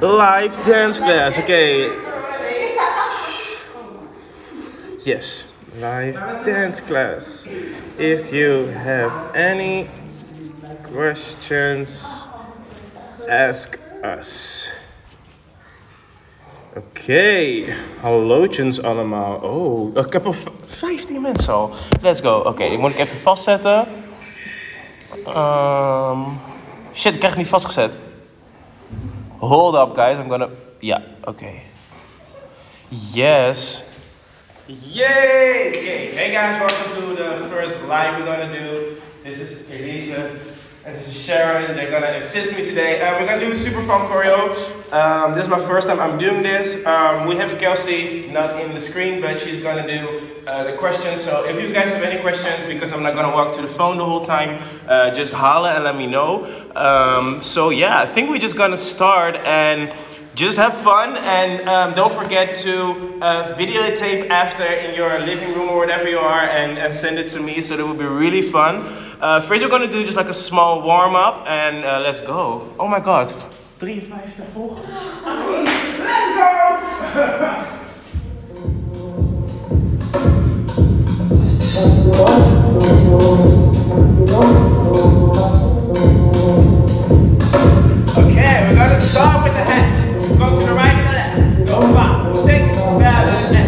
live dance class. Okay. Yes, live dance class. If you have any questions, ask us. Oké, hallootjes allemaal. Oh, ik heb al v- 15 mensen al. Let's go. Oké, die moet ik even vastzetten. Ehm, shit, ik krijg het niet vastgezet. Hold up, guys. I'm gonna. Yeah, okay. Yes. Yay! Okay, hey guys, welcome to the first live we're gonna do. This is Elisa and this is Sharon. They're gonna assist me today. Uh, we're gonna do super fun choreo. Um, this is my first time I'm doing this. Um, we have Kelsey not in the screen, but she's gonna do uh, the questions. So if you guys have any questions, because I'm not gonna walk to the phone the whole time, uh, just holler and let me know. Um, so yeah, I think we're just gonna start and just have fun and um, don't forget to uh, videotape after in your living room or whatever you are and, and send it to me so that will be really fun. Uh, first we're gonna do just like a small warm-up and uh, let's go. Oh my god. 53 volgers let's go! Okay, we're gonna start with the hat. Go to the right and the left. Go five, six, seven, eight.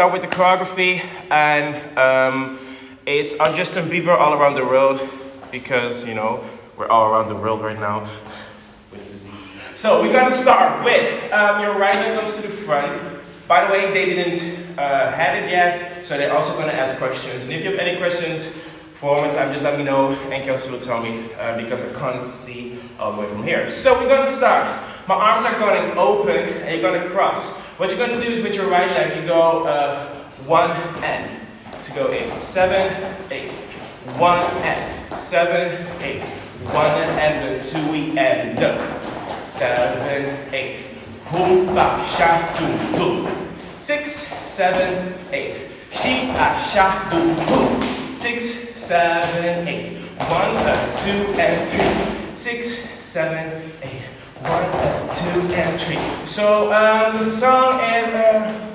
Start with the choreography, and um, it's on Justin Bieber all around the world because you know we're all around the world right now with disease. So we're gonna start with um, your right leg goes to the front. By the way, they didn't uh, have it yet, so they're also gonna ask questions. And if you have any questions for one time, just let me know, and Kelsey will tell me uh, because I can't see all the way from here. So we're gonna start. My arms are going open, and you're gonna cross. What you're gonna do is with your right leg, you go uh, one and to go in. Seven, eight. One and seven, eight. One and two and seven, eight. Hum ba sha do do. Six, seven, eight. She a sha do do. Six, seven, eight. One, uh, two, and three. Six, seven. One, two, and three. So um, the song is. Uh,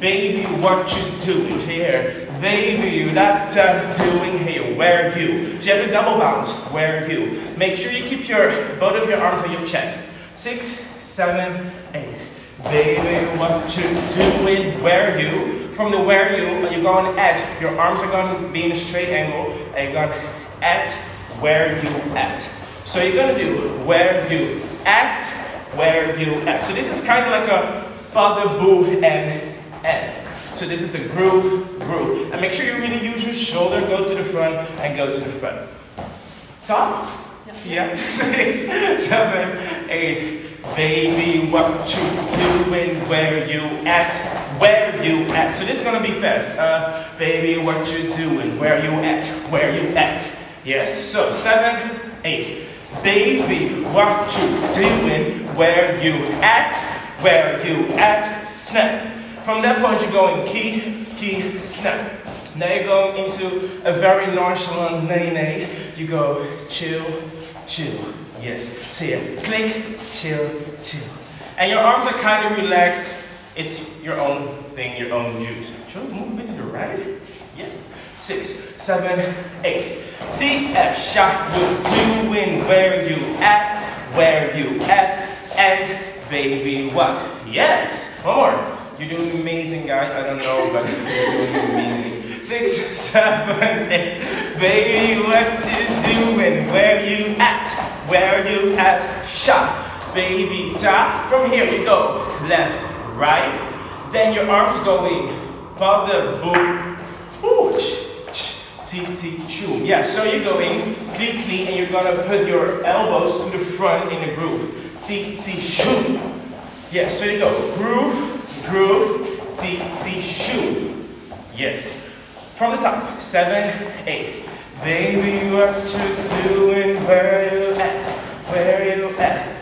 Baby, what you doing here? Baby, you that uh, doing here? Where are you? Do you have a double bounce? Where are you? Make sure you keep your both of your arms on your chest. Six, seven, eight. Baby, what you doing? Where are you? From the where you, you're going at. Your arms are going to be in a straight angle, and you're going at where you at. So you're going to do where you at, where you at. So this is kind of like a father boo and and. So this is a groove, groove. And make sure you really use your shoulder, go to the front, and go to the front. Top? Yeah. Six, seven, eight. Baby, what you doing? Where you at? Where you at? So this is gonna be fast. Uh, baby, what you doing? Where you at? Where you at? Yes. So seven, eight. Baby, what you doing? Where you at? Where you at? Snap. From that point, you're going key, key, snap. Now you're going into a very nonchalant nay nay. You go chill, chill. Yes. So yeah, click, chill, chill. And your arms are kind of relaxed. It's your own thing, your own juice. Should we move a bit to the right? Yeah. Six, seven, eight. T F shot you doing where you at, where you at, and baby what? Yes. One more. You're doing amazing, guys. I don't know, but you're doing amazing. Six, seven, eight. Baby, what you doing? Where you at? Where you at? Shot. Baby, top. From here we go. Left, right. Then your arms going. Bada, boom. Ooh. T, T, choom. Yeah, so you're going clean, clean, and you're gonna put your elbows to the front in the groove. T, T, choom. Yeah, so you go. Groove, groove, T, T, shoe. Yes. From the top, seven, eight. Baby, what you doing? Where you at? Where you at?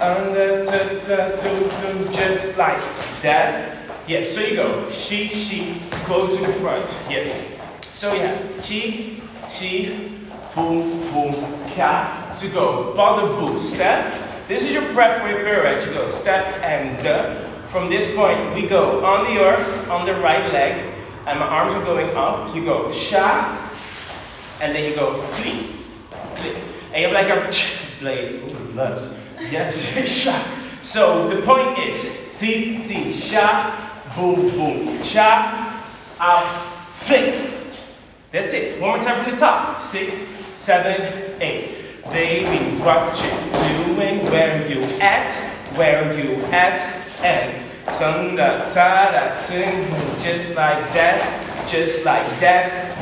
Under, ta, ta, do, do, just like that. Yes, so you go. She, she, go to the front. Yes. So you have she, she, boom, boom, ka, to go. Bottom boot, step. This is your prep for your pirouette. You go step and uh, from this point, we go on the earth, on the right leg, and my arms are going up. You go sha, and then you go click, click. And you have like a blade. Ooh, loves. Yes, sha. So the point is ti, ti, sha, boom, boom, cha, out, flick. That's it. One more time from the top. Six, seven, eight. Baby, what you doing? Where you at? Where you at? And Sunda ta ting, just like that, just like that.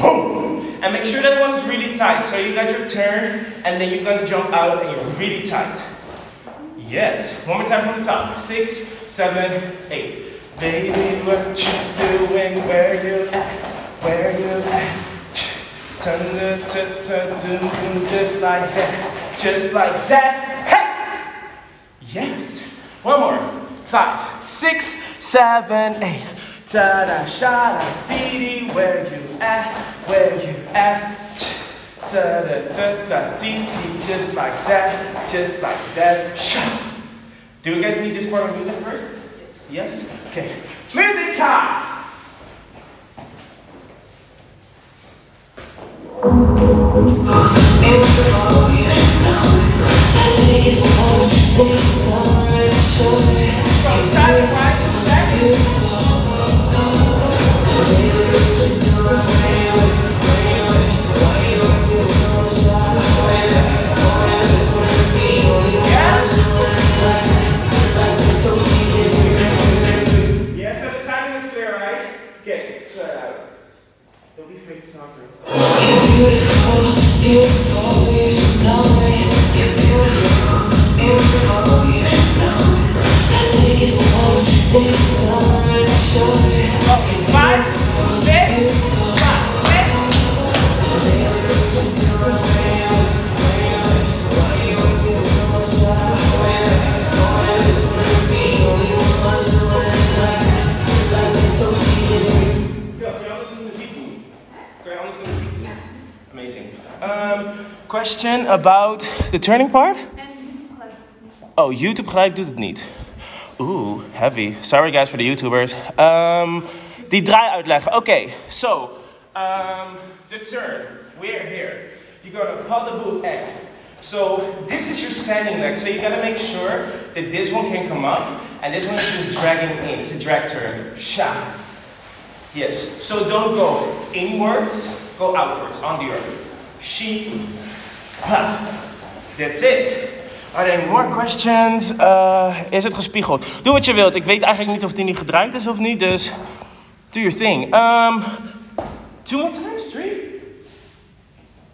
And make sure that one's really tight. So you got your turn, and then you're gonna jump out, and you're really tight. Yes. One more time from the top. Six, seven, eight. Baby, what you doing? Where you at? Where you at? Tunda, ta, ta, dum, just like that, just like that. Hey! Yes. One more. Five, six, seven, eight. Ta da sha da dee dee. Where you at? Where you at? Ta da ta ta tee tee. Just like that. Just like that. Sha. Do you guys need this part of music first? Yes. Yes. Okay. Music time. Beautiful, question about the turning part? Oh, YouTube geluid doet het niet. Oeh, heavy. Sorry guys for the YouTubers. Um, die draai uitleggen. Oké, so um, the turn. We're here. You're gonna pull the boot egg. So this is your standing leg. So you gotta make sure that this one can come up and this one is just dragging in. It's a drag turn. Sha. Yes. So don't go inwards, go outwards on the earth. She. Ha. That's it. Are there more questions? Uh, is het gespiegeld? Doe wat je wilt. Ik weet eigenlijk niet of die nu gedraaid is of niet, dus do your thing. Um, two more times? Three?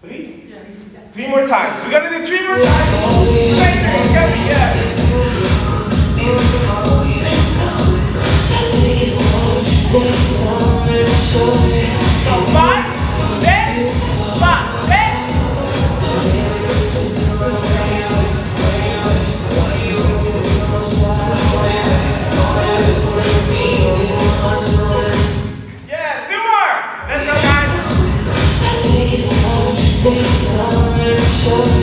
Three? Three more times. We're gonna do three more times. Yes. Go Last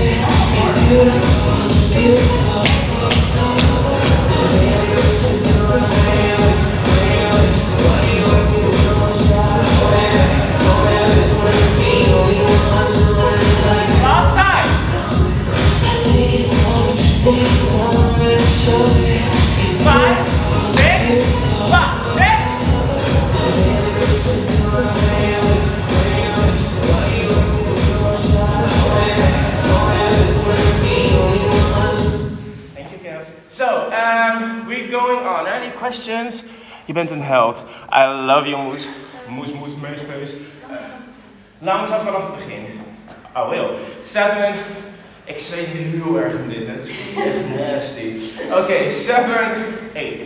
questions? Je bent een held. I love you, Moes. Moes, Moes, Meus. Uh, langzaam vanaf het begin. I will. Seven. Ik zweet heel erg van dit, hè. Het is echt nasty. Oké, okay, seven, eight.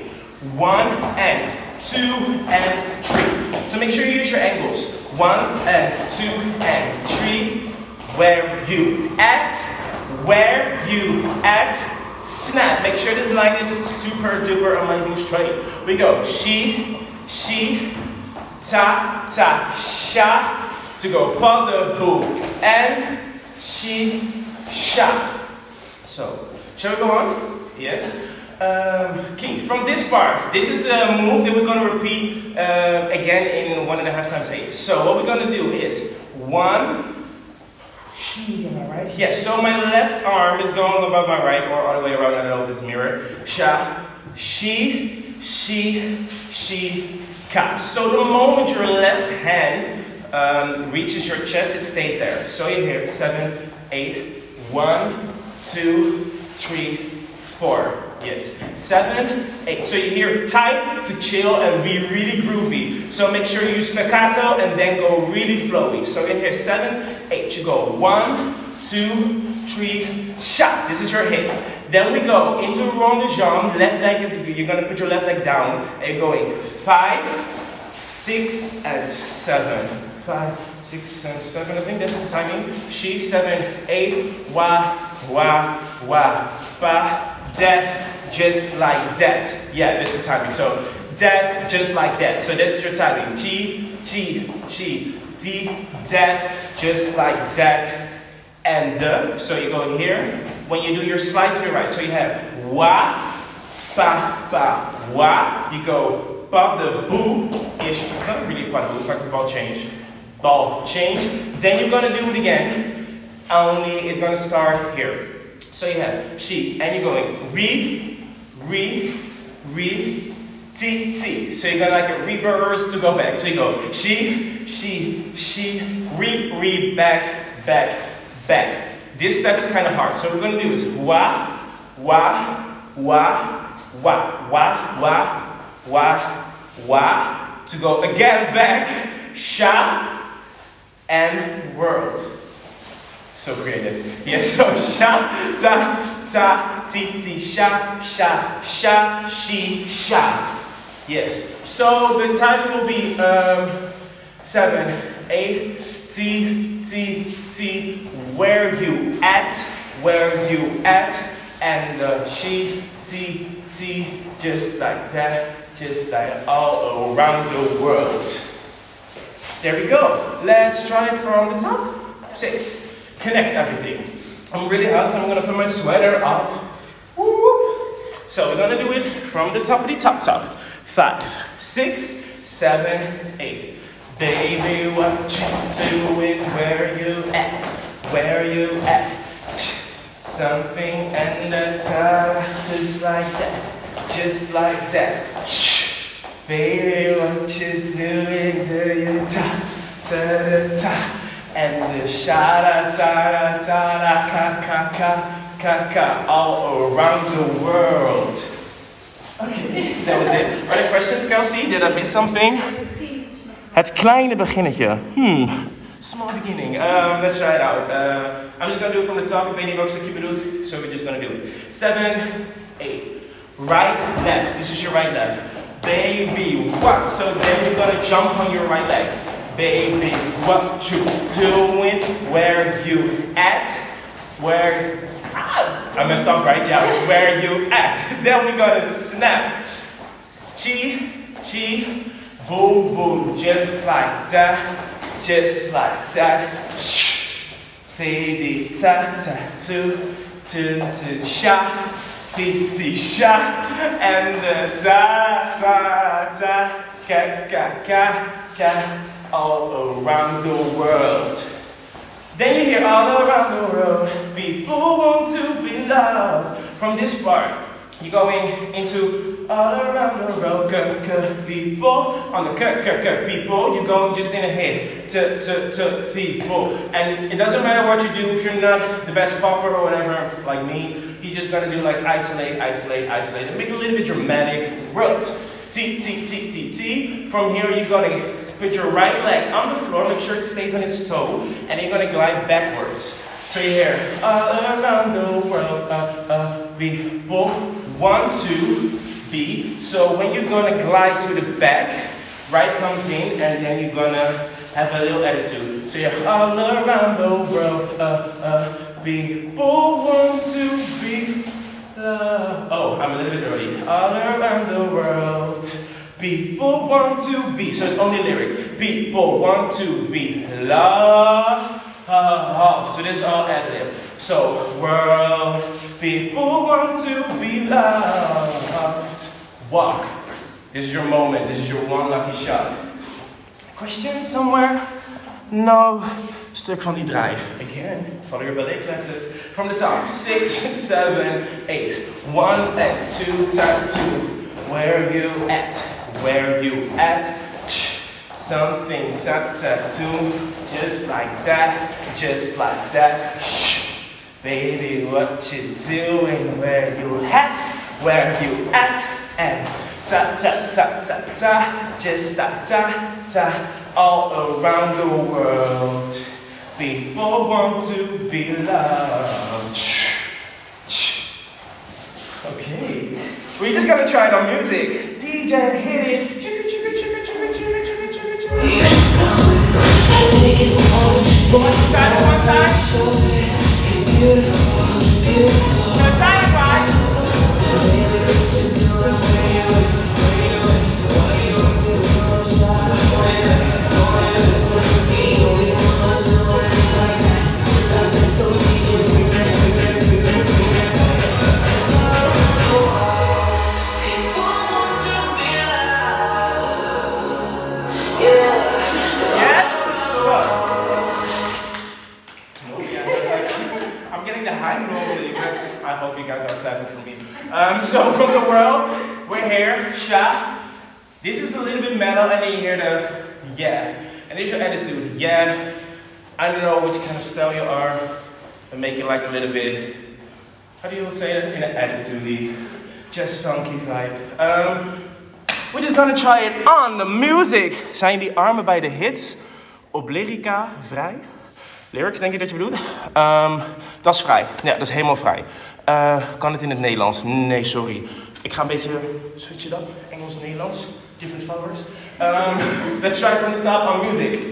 One and two and three. So make sure you use your angles. One and two and three. Where you at, where you at, snap. Make sure this line is super duper amazing straight. We go she, she, ta, ta, sha. To go pa the boo and she, sha. So, shall we go on? Yes. Um, King, from this part, this is a move that we're going to repeat uh, again in one and a half times eight. So what we're going to do is one, right? Yes, so my left arm is going above my right, or all the way around, I don't know this mirror. Sha, she, she, she, ka. So the moment your left hand um, reaches your chest, it stays there. So you hear seven, eight, one, two, three, four. Yes, seven, eight. So you hear tight to chill and be really groovy. So make sure you use staccato and then go really flowy. So in here, seven, eight. You go one, two, three, shot. This is your hit. Then we go into rond de jambe. Left leg is, you're gonna put your left leg down and going five, six, and seven. Five, six, seven, seven. I think that's the timing. She, seven, eight, wah, wah, wah, ba, that, just like that. Yeah, that's the timing. So death just like that. So this is your timing. Chi, chi, chi, di, that, just like that. And the. So you go here. When you do your slide to your right, so you have wa, ba, ba, wa. You go ba, the boo ish. Not really quite boo, like the ball change. Ball change. Then you're gonna do it again. Only it's gonna start here. So you have she, and you're going re, re, re, t, t. So you got like a reverse to go back. So you go she, she, she, re, re, back, back, back. This step is kind of hard. So we're gonna do is wa, wa, wa, wa, wa, wa, wa, wa. To go again back, sha, and world. So creative. Yes, so sha, ta, ta, ti, ti, sha, sha, sha, she, sha. Yes. So the time will be um, seven, eight, t, t, t. Where you at? Where you at? And uh, she, t, t, just like that, just like all around the world. There we go. Let's try it from the top. Six connect everything. I'm really hot, so I'm gonna put my sweater up. So we're gonna do it from the top of the top top. Five, six, seven, eight. Baby, what you doing? Where you at? Where you at? Something and the time, just like that, just like that. Baby, what you doing? Do you top to the top? And the sha da da da da ka ka ka ka ka all around the world. Okay, that was it. Are there questions, Kelsey? Did I miss something? Het kleine beginnetje. Hmm, small beginning. Um, let's try it out. Uh, I'm just gonna do it from the top. Ik weet niet welk stukje bedoelt, so we're just gonna do it. Seven, eight. Right, left. This is your right, left. Baby, what? So then you're gonna jump on your right leg. Baby, what you doing? Where you at? Where, ah, I messed up, right? Yeah, where you at? Then we're gonna snap. Chi, chi, boom, boom, just like that, just like that. Shh, ti, di, ta, ta, tu, tu, tu, sha, ti, ti, sha, and the da, da, da, ka, ka, ka, ka all around the world. Then you hear all around the world, people want to be loved. From this part, you're going into all around the world, k, k, people. On the k, k, k, people, you're going just in ahead, to, to, to people. And it doesn't matter what you do if you're not the best popper or whatever, like me, you're just gonna do like isolate, isolate, isolate, and make a little bit dramatic. World. T, T, T, T, T. From here, you're gonna Put your right leg on the floor, make sure it stays on its toe, and you're gonna glide backwards. So you hear, all around the world, uh, uh, people, one, two, B. So when you're gonna glide to the back, right comes in, and then you're gonna have a little attitude. So you're all around the world, uh, uh, people want to be loved. Oh, I'm a little bit early. All around the world. People want to be, so it's only lyric. People want to be loved. So this is all ad lib. So, world, people want to be loved. Walk. This is your moment. This is your one lucky shot. Question somewhere? No. Stuk van die draai. Again, follow your ballet classes. From the top. Six, seven, eight. One and two, time two. Where are you at? Where you at? Something ta tattoo, just like that, just like that. Baby, what you doing? Where you at? Where you at? And ta ta ta ta ta, just ta ta ta, all around the world. People want to be loved. Okay, we just gotta try it on music. DJ, hit it. One time, one time. Beautiful, beautiful. Sha. This is a little bit mellow, and then you hear the yeah. And there's your attitude, yeah. I don't know which kind of style you are, and make it like a little bit, how do you say it? In an attitude, just funky vibe. Um, we're just gonna try it on the music. Zijn die armen bij de hits op lyrica vrij? Lyrics, denk je dat je bedoelt? Um, dat is vrij. Ja, dat is helemaal vrij. Uh, kan het in het Nederlands? Nee, sorry. Ik ga een beetje switch it up. Engels, Nederlands. Different flowers. Um, let's try from the top on music.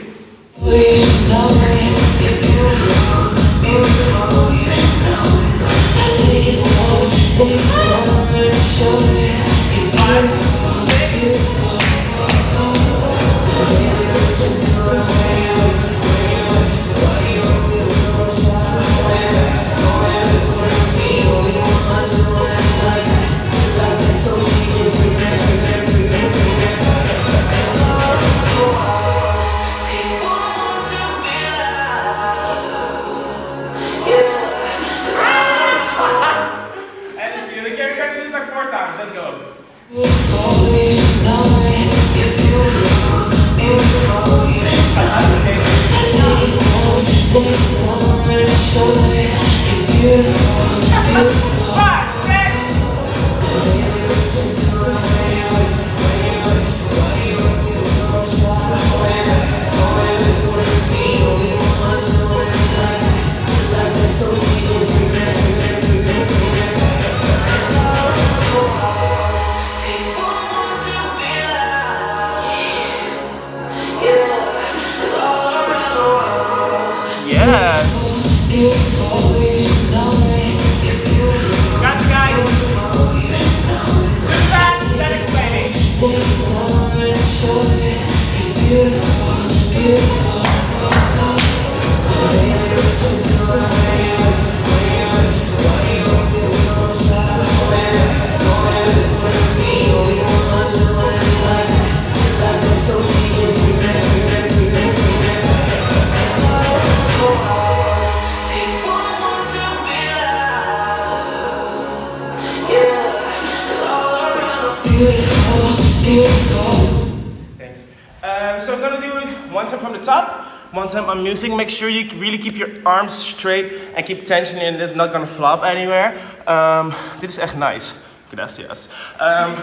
On music, make sure you really keep your arms straight and keep tension in. It's not gonna flop anywhere. Um, dit is echt nice. Gracias. Um,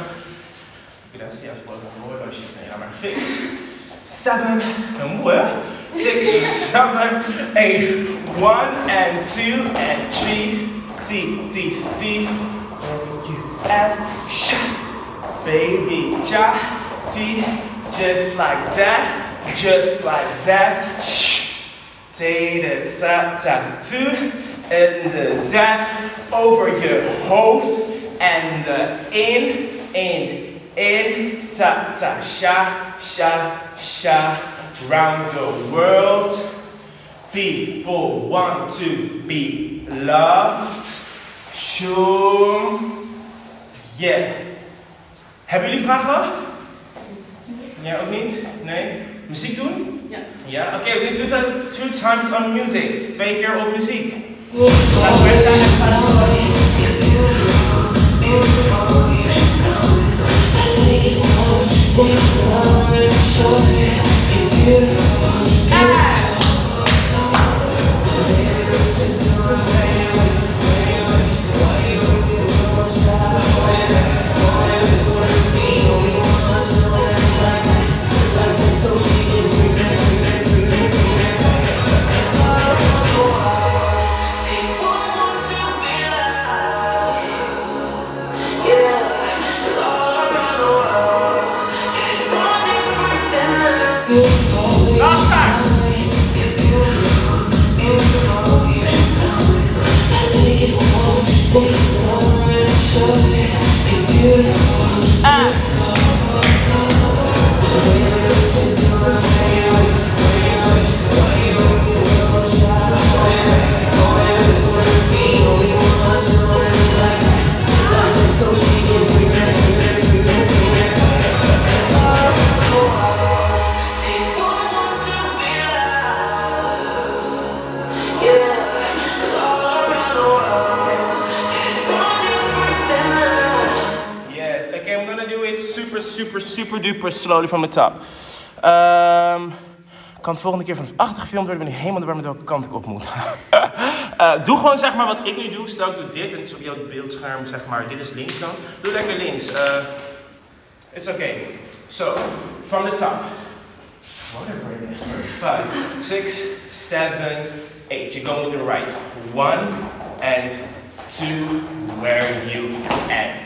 gracias por el horloge. Nee, maar fix. Seven, and what? Six, seven, eight, one, and two, and three. T, T, T. You and shot, baby, cha, T, just like that just like that. Take the tap, tap, two, and the tap over your hoofd, and the in, in, in, tap, tap, sha, sha, sha, round the world. People want to be loved. Sure. Yeah. Hebben jullie vragen? Ja, ook niet? Nee? Muziek doen? Yeah. Yeah. okay, we do that two times on music. Twee keer op music. Beautiful. Slowly from the top. Ehm, kan het volgende keer vanaf achter gefilmd worden. Ik ben helemaal de war met welke kant ik op moet. Eh, doe gewoon zeg maar wat ik nu doe. Stel ik doe dit en het op jouw beeldscherm zeg maar. Dit is links dan. Doe lekker links. Uh, it's okay. So, from the top. Whatever it is. Five, six, seven, eight. You go with the right. One and two. Where you at?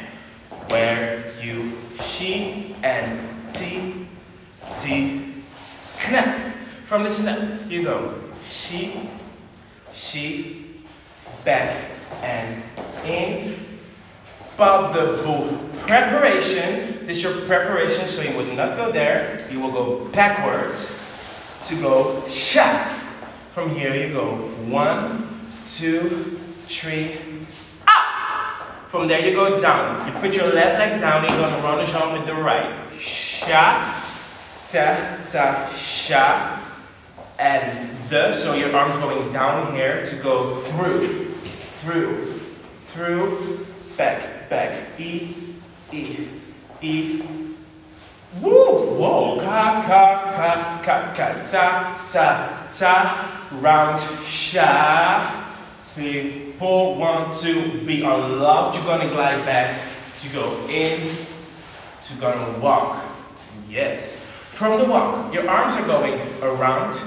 Where you she and T T snap. From the snap, you go she, she, back and in. Bob the boo. Preparation. This is your preparation, so you would not go there. You will go backwards to go sha. From here you go one, two, three, up. From there you go down. You put your left leg down, you're gonna rond de jambe with the right. Sha, ta, ta, sha, and the, so your arms going down here to go through, through, through, back, back, E, E, E. Woo! Whoa! Ka, ka, ka, ka, ka, ta, ta, ta, round, sha. Three, four, one, two, be unlocked. You're gonna glide back to go in, to gonna walk. Yes. From the walk, your arms are going around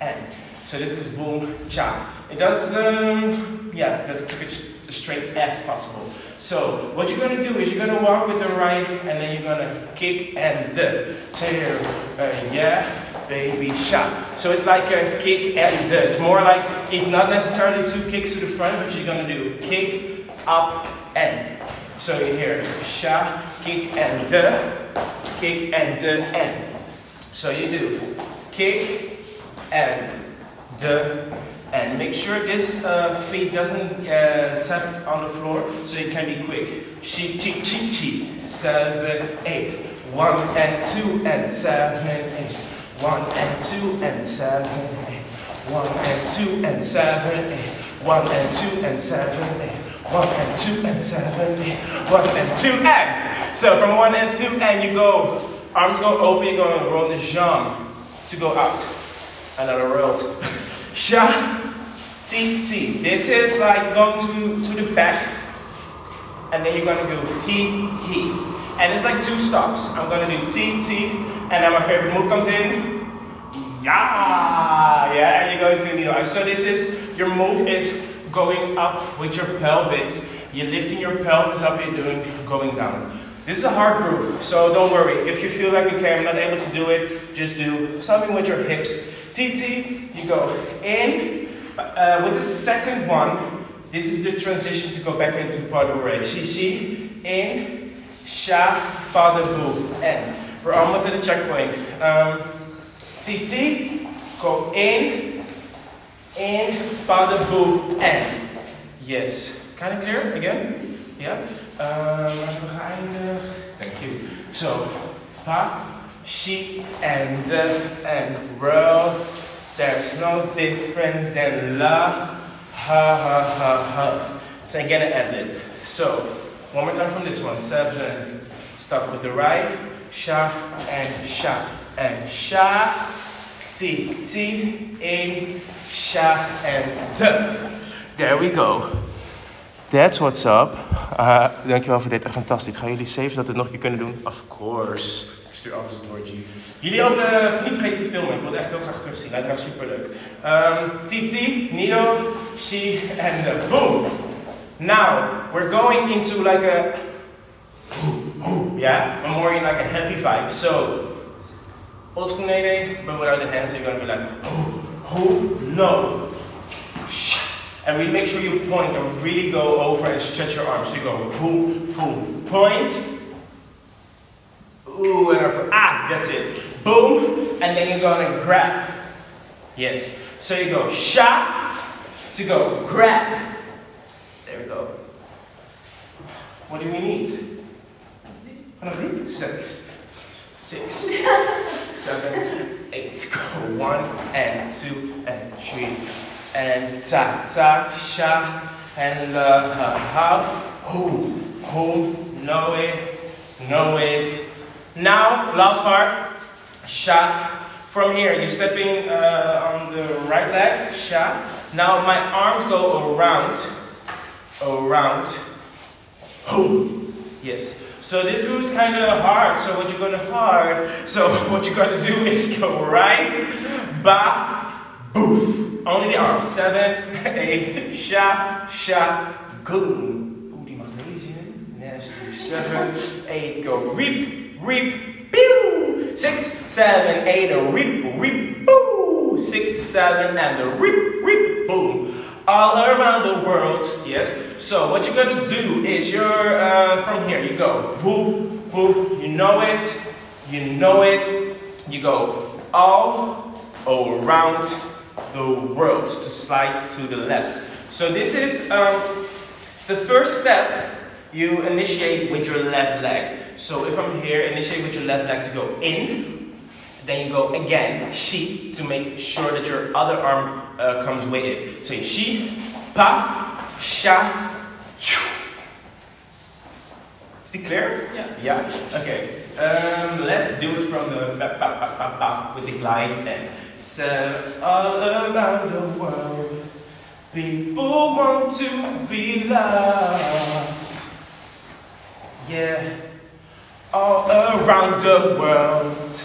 and. So this is boom, cha. It does, um, yeah, does keep it straight as possible. So what you're gonna do is you're gonna walk with the right and then you're gonna kick and the. So here, uh, yeah, baby, sha. So it's like a kick and the. It's more like, it's not necessarily two kicks to the front, but you're gonna do kick, up, and. So you hear sha, kick and the, kick and the, and. So you do kick and the, and make sure this uh, feet doesn't uh, tap on the floor so it can be quick. She, chi, chi, chi. Seven, eight. One and two and seven, eight. One and two and seven, eight. One and two and seven, eight. One and two and seven, eight. One and two and seven. One and two and. So from one and two and you go, arms go open, you're going to roll the jump to go out. Another roll. Sha, T, T. This is like going to, to the back, and then you're gonna do he, he. And it's like two stops. I'm gonna do T, T, and then my favorite move comes in. Yeah, yeah, and you're going to kneel. So this is, your move is going up with your pelvis. You're lifting your pelvis up, you're doing, going down. This is a hard group, so don't worry. If you feel like, okay, I'm not able to do it, just do something with your hips. TT, you go in. Uh, with the second one, this is the transition to go back into Padure. Shishi, in, sha, boo, and. We're almost at the checkpoint. Um, TT, go in, in, father, boo, and. Yes. Kind of clear again? Yeah? Um, Thank you. So, pa, she and the and roll. There's no different than la, ha ha ha ha. So again, an ad So one more time from this one. Seven. Start with the right. Sha and sha and sha. T T sha and de. There we go. That's what's up. Uh, dankjewel voor dit, echt fantastisch. Gaan jullie safe dat we het nog een keer kunnen doen? Of course. stuur alles door, G. Jullie ook uh, niet vergeten te filmen. Ik wil het echt heel graag terugzien. Hij draagt super leuk. Um, TT, Nido, she, and uh, boom. Now, we're going into like a, yeah, but more in like a heavy vibe. So, old school Nene, but without the hands, you're gonna be like, who, who, no. And we make sure you point and really go over and stretch your arms. So you go, boom, boom, point, Ooh, and over. Ah, that's it. Boom, and then you're gonna grab. Yes. So you go shot to go grab. There we go. What do we need? Six, six, seven, eight. Go one and two and three and ta ta sha and la ha ha. Who, who, know it, know it. Now, last part, sha. From here, you're stepping uh, on the right leg, sha. Now my arms go around, around, home. Yes. So this move is kind of hard. So what you're gonna hard. So what you're gonna do is go right, ba, boof. Only the arms. Seven, eight, sha, sha, goom. Oeh, die magnesium. Nasty. Seven, eight, go. Reap, reap, pew. Six, seven, eight, a reap, reap, boo. Six, seven, and a reap, reap, boom all around the world. Yes. So what you're gonna do is you're uh, from here. You go whoop whoop. You know it. You know it. You go all around the world to slide to the left. So this is um, the first step. You initiate with your left leg. So if I'm here, initiate with your left leg to go in. Then you go again, she, to make sure that your other arm uh, comes with it. So she, pa, sha, shoo. Is it clear? Yeah. Yeah? Okay. Um, let's do it from the ba, ba, ba, ba, ba, with the glide and so all around the world people want to be loved. Yeah. All around the world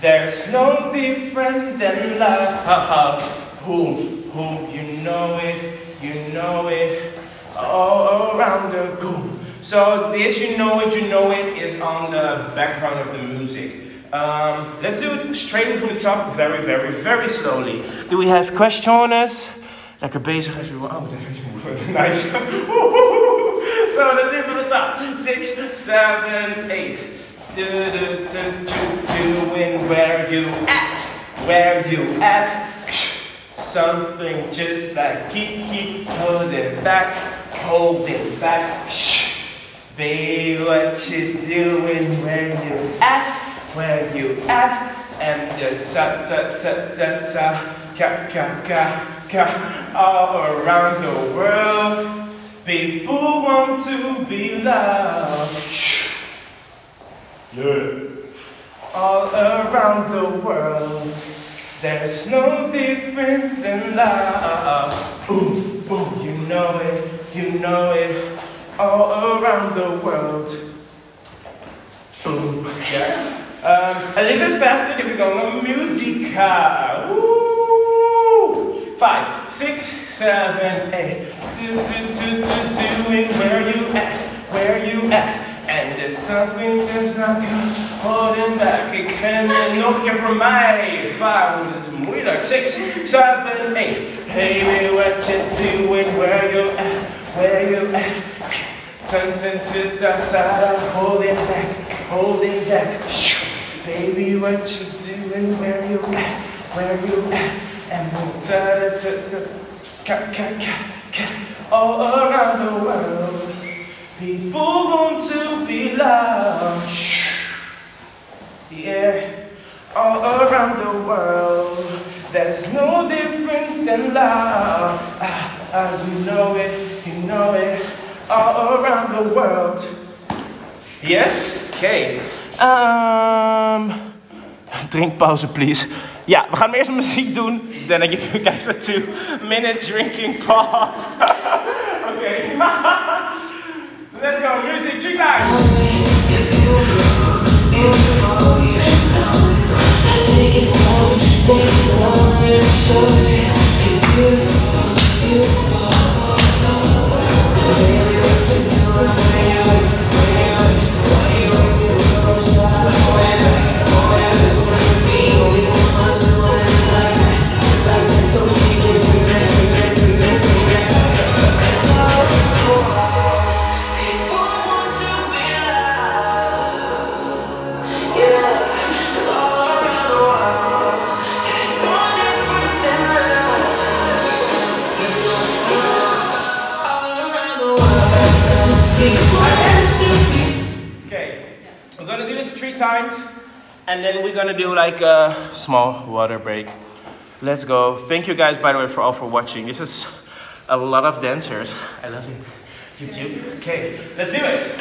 there's no different than love. Whom, whom, you know it, you know it, all around the globe. So this, you know it, you know it, is on the background of the music. Um, let's do it straight from the top, very, very, very slowly. Do we have questions? Lekker bezig we Oh, nice. so let's do it from the top. Six, seven, eight. Do, do, do, do, doing where you at? Where you at? Something just like keep, keep holding back, holding back. Shh. Baby, what you doing? Where you at? Where you at? And the ta ta ta ta ta, ka ka ka ka, all around the world. People want to be loved. Shh. Yeah. All around the world, there's no difference than love. Boom, boom, you know it, you know it. All around the world. Boom, yeah. Um, a little bit faster, then we're going on musica. Woo! Five, six, seven, eight. Do, do, do, do, doing where you at, where you at. En there's something that's not holding back. Ken het nog een keer van mij. Vijf, dat. Six, seven, eight. Hey, baby, what you doing? Where you at? Where you at? Turn, turn, turn, turn, turn, holding back, holding back. Baby, what you doing? Where you at? Where you at? And we'll da da da da, ka ka ka ka, all around the world. People want to be loved. Yeah, all around the world. There's no difference than love. Ah, ah, you know it, you know it. All around the world. Yes? Okay. Um, drinkpauze, please. Ja, we gaan eerst een muziek doen. Then I give you guys a two minute drinking pause. okay. Let's go, music, three times. Times, and then we're gonna do like a small water break. Let's go. Thank you guys, by the way, for all for watching. This is a lot of dancers. I love it. You. Okay, let's do it.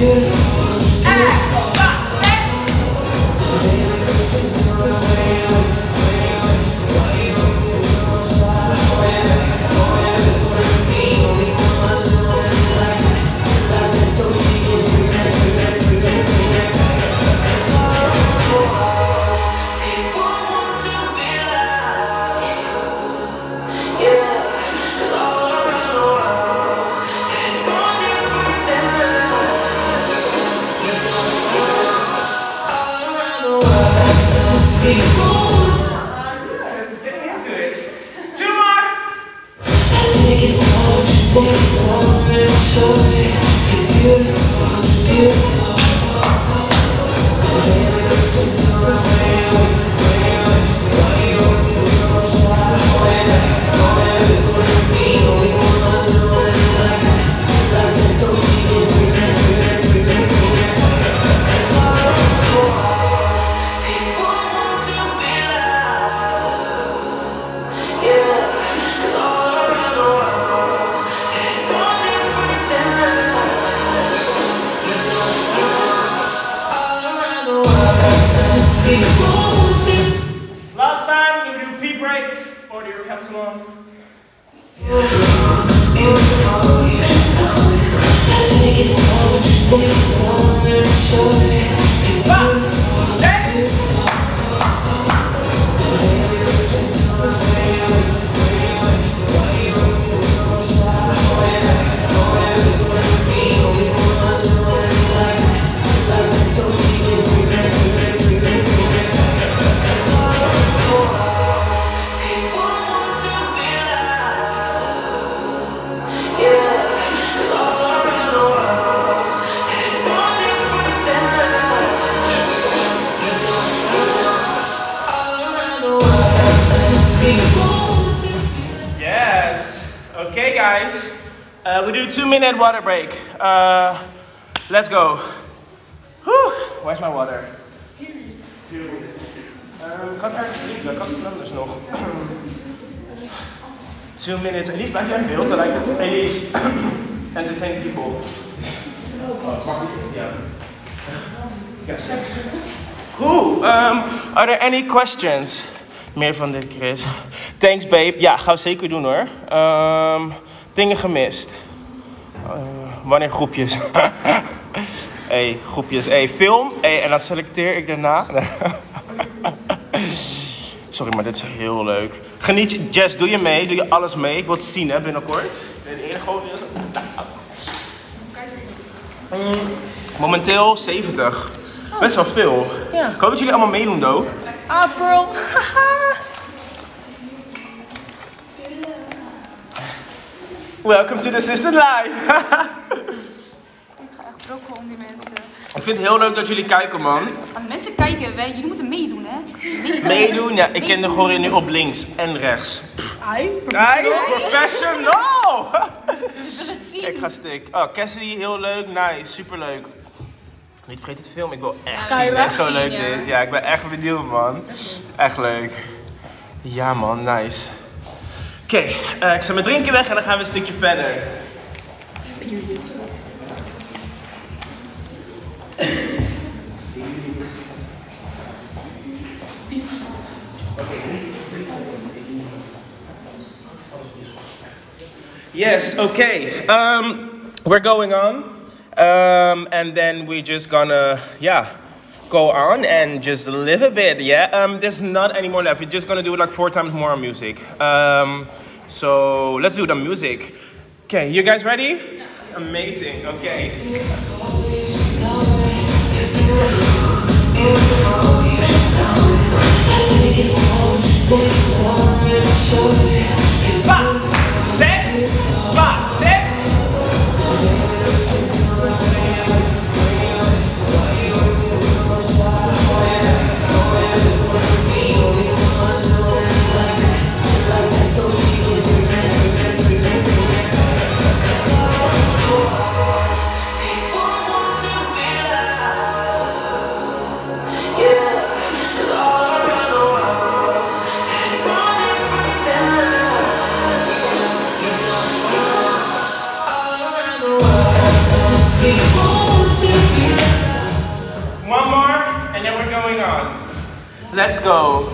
Yes, minute water break. Uh, let's go. Whew. Where's my water? Um, kan ergens liggen, kan het anders nog. Two minutes. Elise, blijf jij in beeld? Dan lijkt het. Entertain people. Yeah. Yes, yes. Cool. Um, are there any questions? Meer van dit, Chris. Thanks, babe. Ja, gaan we zeker doen hoor. Ehm, dingen gemist. Eh, wanneer groepjes? hey, groepjes. Hey, film. Hey, en dan selecteer ik daarna. Sorry, maar dit is heel leuk. Geniet je, Jess, doe je mee? Doe je alles mee? Ik wil het zien hè, binnenkort. Ik ben de enige gewoon die- Mm, Momenteel 70. Best wel veel. Ja. Ik hoop dat jullie allemaal meedoen, though. Ah, Welcome to the Assistant Live. Ik ga echt brokken om die mensen. ik vind het heel leuk dat jullie kijken, man. Mensen kijken, wij, jullie moeten meedoen, hè? Meedoen. Meedoen? Ja, ik ken de Gorin nu op links en rechts. Ai, Hey, professional! het zien. ik ga stik. Oh, Cassidy, heel leuk. Nice, superleuk. Niet vergeten te filmen, ik wil echt zien. Echt zo zien, leuk ja. dit. Ja, ik ben echt benieuwd, man. Echt leuk. Ja, man, nice. Oké, eh, ik zet mijn drinken weg en dan gaan we een stukje verder. Yes, okay. Um, we're going on. Um, and then we're just gonna, yeah, go on and just live a bit, yeah? Um, there's not any more left. We're just gonna do like four times more music. Um, so let's do the music. Okay, you guys ready? Amazing, okay. Five, six, five, Let's go.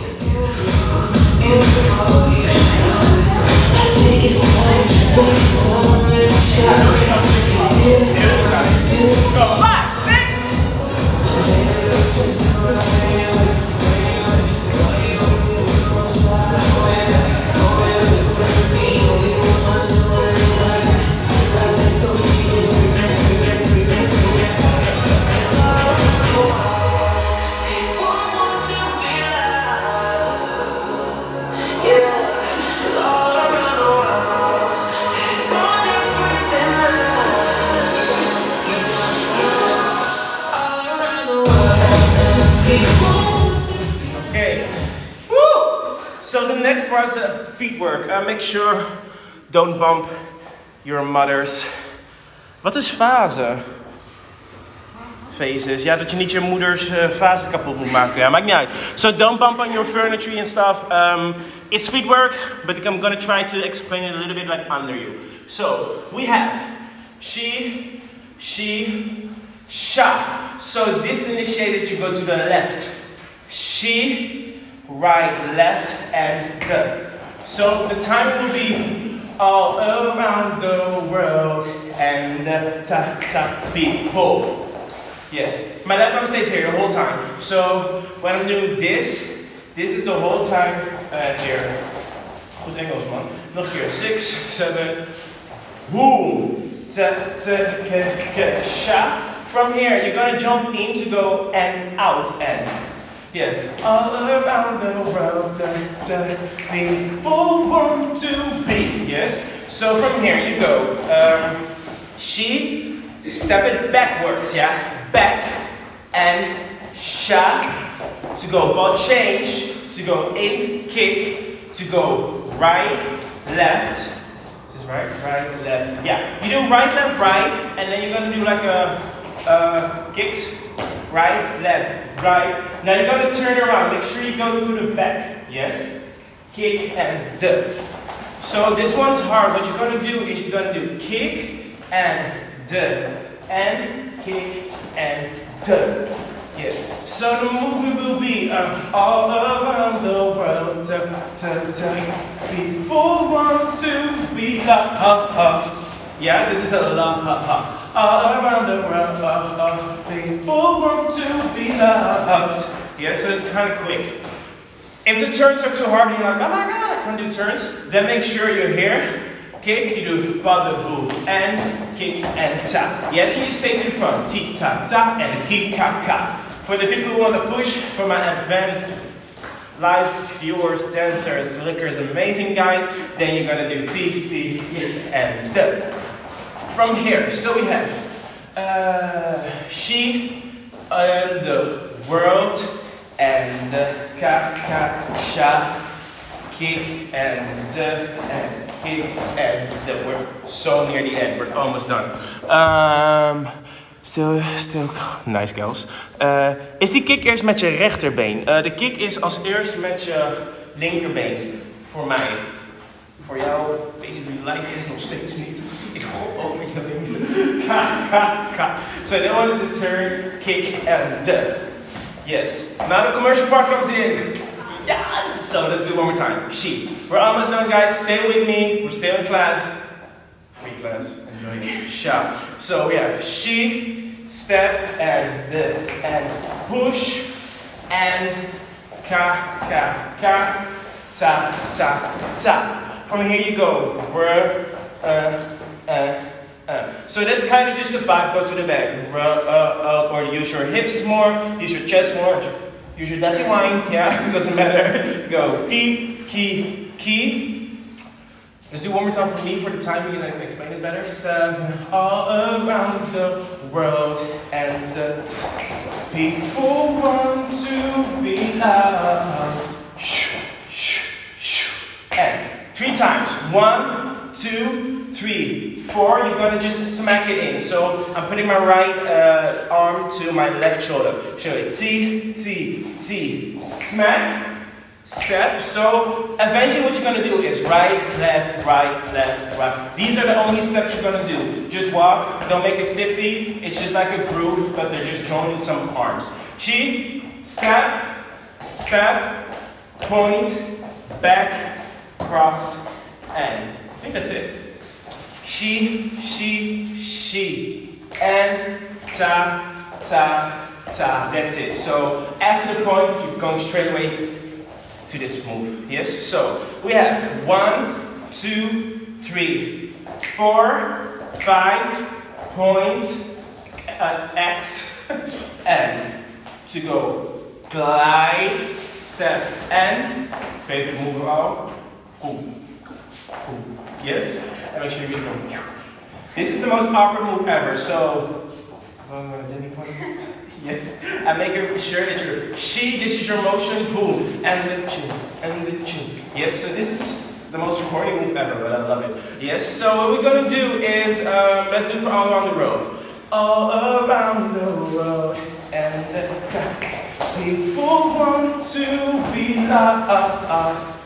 Go. Don't bump your mothers. Wat is fase? Phases. Ja, dat je niet je moeders uh, fase kapot moet maken. Ja, maakt niet uit. So don't bump on your furniture and stuff. Um, it's feet work, but I'm gonna try to explain it a little bit like under you. So we have she, she, sha. So this initiated, you go to the left. She, right, left, and the. So the time will be all around the world and ta ta people. Yes, my left arm stays here the whole time. So when I'm doing this, this is the whole time uh, here. Goed Engels man. Nog een. Six, seven, boom, ta ta ke ke sha. From here, you're gonna jump in to go and out and. Yeah. All around the world, the, people want to be. Yes. So from here you go. Um, she step it backwards. Yeah. Back and sha to go ball change to go in kick to go right left. This is right right left. Yeah. You do right left right and then you're gonna do like a uh, kicks right, left, right. Now you're gonna turn around. Make sure you go to the back. Yes? Kick and duh. So this one's hard. What you're gonna do is you're gonna do kick and duh. And kick and duh. Yes. So the movement will be um, all around the world. Duh, duh, duh. People want to be loved. Yeah, this is a love. All around the world, uh, people want to be loved. Yeah, so it's kind of quick. If the turns are too hard and you're like, oh my god, I can't do turns, then make sure you're here. Kick, you do bada boo, and kick and tap. Yeah, then you stay the front. Ti ta ta and kick ka ka. For the people who want to push, for my advanced live viewers, dancers, lickers, amazing guys, then you're gonna do T, T, and the from here. So we have uh, she and the world and uh, ka sha kick and uh, and kick and the, we're so near the end. We're almost done. Um, Still, nice girls. Uh, is die kick eerst met je rechterbeen? Uh, de kick is als eerst met je linkerbeen. Voor mij. Voor jou, weet je lijkt is, nog steeds niet. So that one is the turn, kick, and duh. Yes. Now the commercial part comes in. Yes! So let's do it one more time. She. We're almost done, guys. Stay with me. We're still in class. Free class. Enjoy it. Shop. So we have she, step, and the, and push, and ka, ka, ka, ta, ta, ta. From here you go. We're, uh, uh, uh. So that's kind of just the back, Go to the back. Uh, uh, uh, or use your hips more, use your chest more, use your dirty line. Yeah, it doesn't matter. Go. Key, key, key. Let's do one more time for me for the timing and I can explain it better. Seven, all around the world and the people want to be loved. And three times. One, two, three, four. You're gonna just smack it in. So I'm putting my right uh, arm to my left shoulder. Show it. T, T, T. Smack, step. So eventually what you're gonna do is right, left, right, left, right. These are the only steps you're gonna do. Just walk, don't make it stiffy. It's just like a groove, but they're just joining some arms. She, step, step, point, back, cross, and. I think that's it. She, she, she, and ta, ta, ta. That's it. So after the point, you're going straight away to this move. Yes? So we have one, two, three, four, five, point, uh, X, and to go glide, step, and favorite move of all. Yes? And make sure you go. This is the most awkward move ever, so I'm point. Yes. And make sure that you're she, this is your motion, boom, and the chin, and the chin. Yes, so this is the most recording move ever, but I love it. Yes, so what we're gonna do is um, let's do for all around the road. All around the road and the people want to be loved.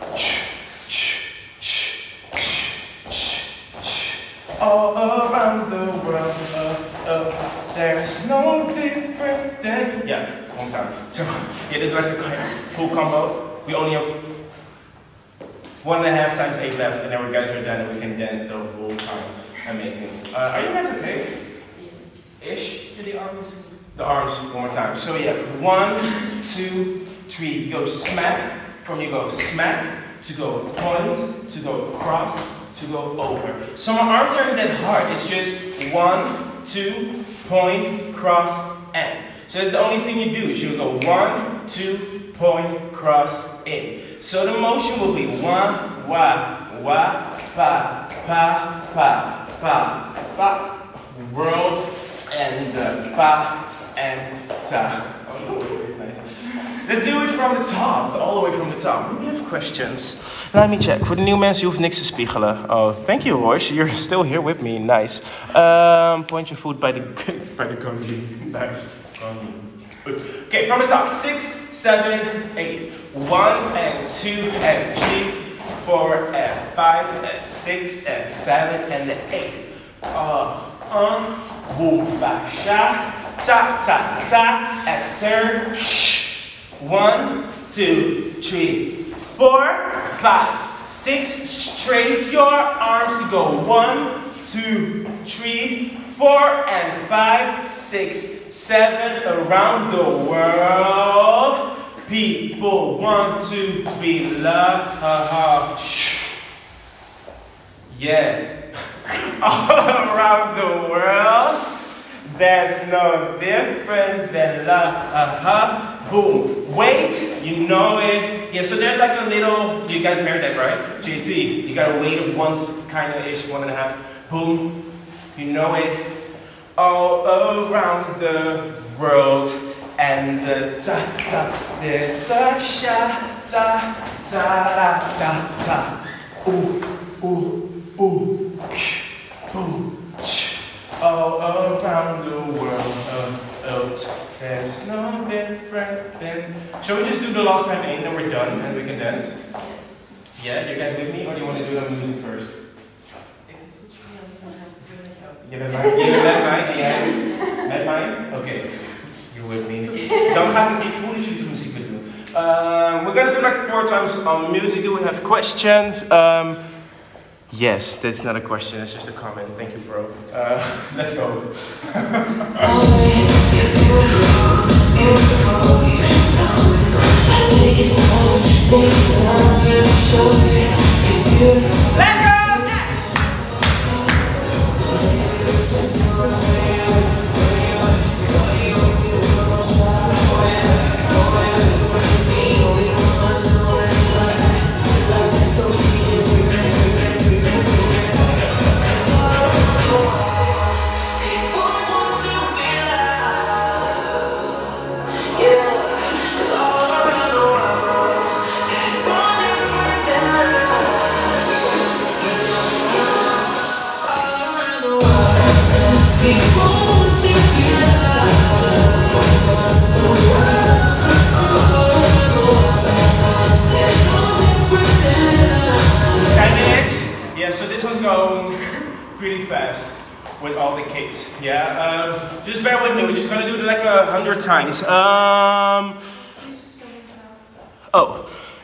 All around the world. Uh, uh, there's no different than. Yeah, one time. So, yeah, this is like a full combo. We only have one and a half times eight left, and then we guys are done and we can dance the whole time. Amazing. Uh, are you guys okay? Yes. Ish? the arms. The arms, one more time. So, yeah, one, two, three. You go smack, from you go smack, to go point, to go cross, to go over. So my arms aren't that hard. It's just one, two, point, cross, and. So that's the only thing you do. Is you go one, two, point, cross, in. So the motion will be one, wa, wa, pa, pa, pa, pa, pa, world, and the pa, and ta. Let's do it from the top, all the way from the top. Do we have questions? Let me check. For the new mensen, je hoeft niks te spiegelen. Oh, thank you, Royce. You're still here with me. Nice. Um, point your foot by the by the comedy. Nice. Okay, from the top. Six, seven, eight. One and two and three, four and five and six and seven and eight. Uh, un, boom, Sha. ta, ta, ta, and turn. One, two, three, four, five, six. Straight your arms to go. One, two, three, four, and five, six, seven. Around the world. People want to be loved. Yeah. All around the world. There's no different than love. Uh-huh. Boom. Wait, you know it. Yeah, so there's like a little, you guys heard that, right? So you, you got a weight of once, kind of ish, one and a half. Boom. You know it. All around the world. And the ta ta, the ta sha ta ta ta ta. Ooh, ooh, ooh. Boom all around the world. Uh, uh, there's no different thing. Shall we just do the last time and we're done and we can dance? Yes. Yeah, you guys with me or do you want to do the music first? Je bent mij? Je bent mij? Jij? Met mij? Oké. Okay. You're with me. Dan ga ik niet voelen dat jullie de muziek willen doen. Uh, we're gonna do like four times on music. Do we have questions? Um, Yes, that's not a question, it's just a comment. Thank you, bro. Uh, let's go. let's times. Um, oh,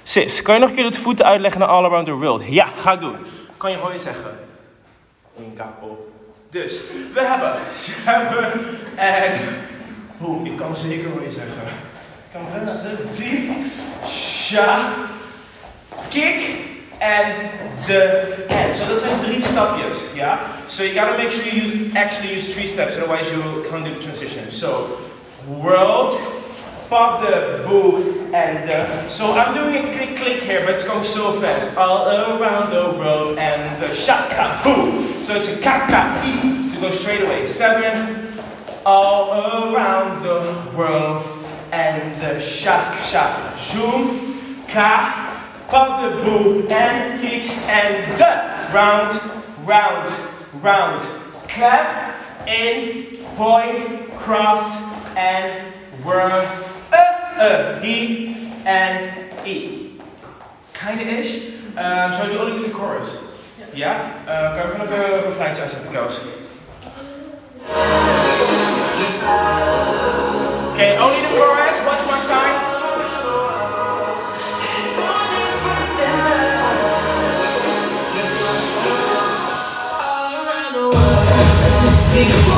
sis, kan je nog een keer de voeten uitleggen naar All Around the World? Ja, ga ik doen. Kan je hoi zeggen? Dus, we hebben zeven en... Oeh, ik kan zeker hoi zeggen. Ik kan relaten. Tien. Sha. Kick. and the end. So that's in three stepjes, yeah? So you gotta make sure you actually use three steps, otherwise you can't do the transition. So, world, pop the boo, and the, so I'm doing a click click here, but it's going so fast. All around the world, and the shaka boo. So it's a kaka e to go straight away. Seven, all around the world, and the sha sha zoom, ka, Pop the boo and kick and done. Round, round, round. Clap, in, point, cross, and whirl. Uh, uh, E, and E. Kinda ish. Um, so you only do the chorus. Ja? Uh, kan ik nog een refreintje aanzetten, Koos? Okay, only the chorus. Watch one time. One,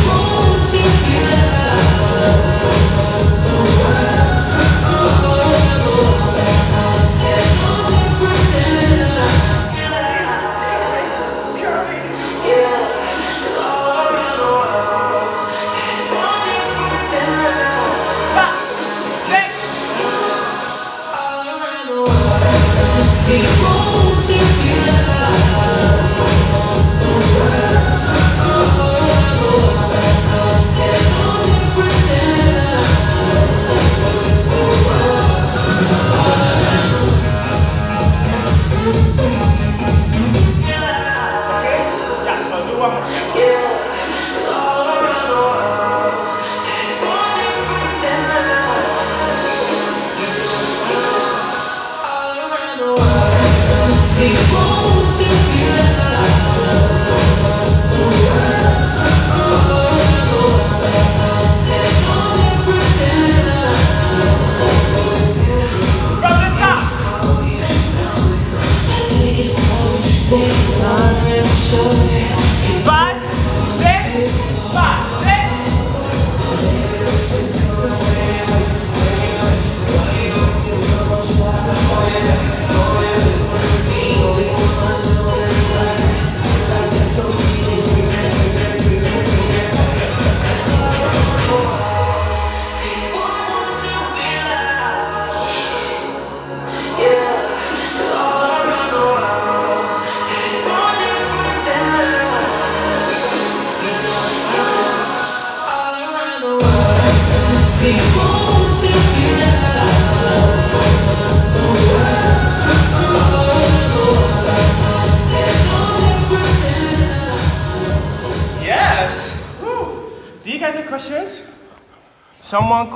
five,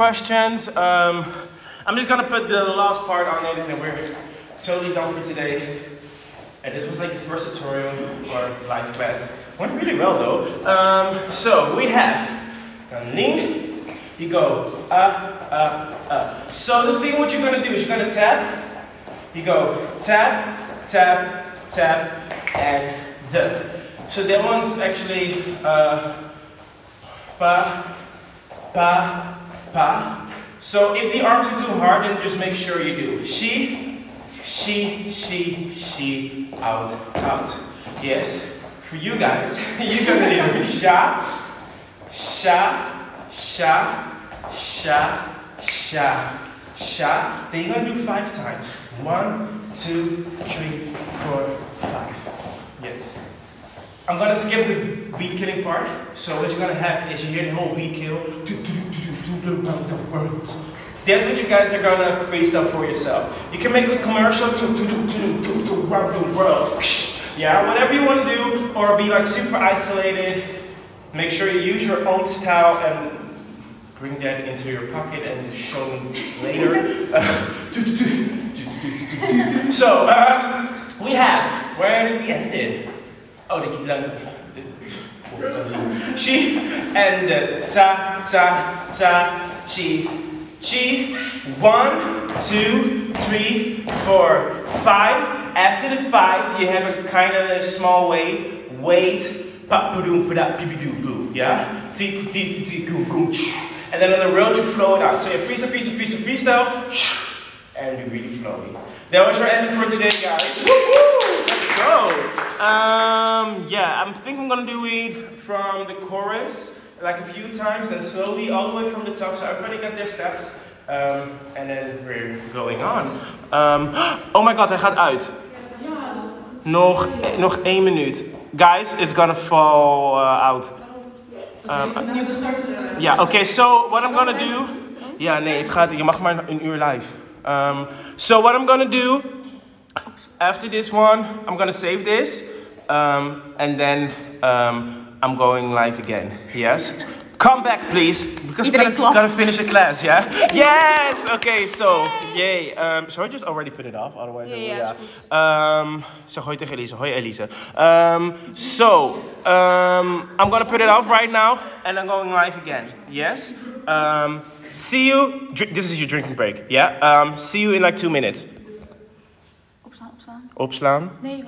questions? Um, I'm just gonna put the last part on it and then we're totally done for today. And this was like the first tutorial for live class. Went really well though. Um, so we have link. You go up, up, up. So the thing what you're gonna do is you're gonna tap. You go tap, tap, tap, and the. So that one's actually uh, pa, pa, So if the arms are too hard, then just make sure you do she, she, she, she, out, out. Yes. For you guys, you're gonna do sha, sha, sha, sha, sha, sha. Then you're gonna do five times. One, two, three, four, five. Yes. I'm gonna skip the beat killing part. So what you're gonna have is you hear the whole beat kill. That's what you guys are gonna freestyle for yourself. You can make a commercial to to to to to to run the world. Yeah, whatever you want to do, or be like super isolated. Make sure you use your own style and bring that into your pocket and show me later. so um, we have where did we end it? Oh, the long. She and the ta ta ta chi chi. One, two, three, four, five. After the five, you have a kind of small wait. Wait. Yeah. And then on the road you flow it out. So you freestyle, freestyle, freestyle, freestyle, and you really flowy. That was your ending for today, guys. Woo-hoo! Let's go. Um, yeah, I'm thinking I'm gonna do it from the chorus like a few times and slowly all the way from the top so everybody got their steps. Um, and then we're going on. Um, oh my god, hij gaat uit. Nog, nog één minuut. Guys, it's gonna fall uh, out. Um, ja, oké, so what I'm gonna do. Ja, nee, het gaat, je mag maar een uur live. Um, so what I'm gonna do. After this one, I'm gonna save this. Um, and then um, I'm going live again. Yes? Come back, please. Because we're gonna, gonna finish the class, yeah? Yes! Okay, so, yay. Um, shall I just already put it off? Otherwise, I Ja, will, yeah. Um, zeg hoi tegen Elise. Hoi Elise. Um, so, um, I'm gonna put it off right now, and I'm going live again. Yes. Um, see you. Dr- this is your drinking break. Yeah. Um, see you in like two minutes. Opstaan, opstaan. Opslaan. Nee,